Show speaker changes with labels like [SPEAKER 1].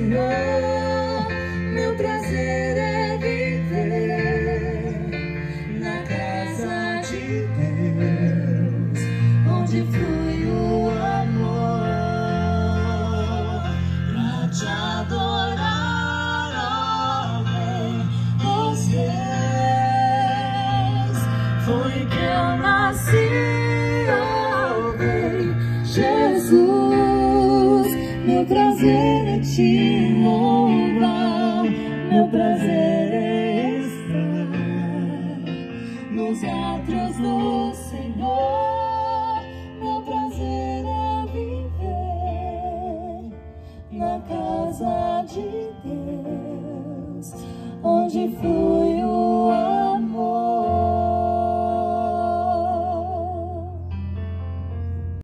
[SPEAKER 1] Senhor, meu prazer é viver na casa de Deus, onde flui o amor pra te adorar, ó rei. Foi que eu nasci. meu prazer é te louvar, meu prazer é estar nos átrios do Senhor, meu prazer é viver na casa de Deus, onde fui.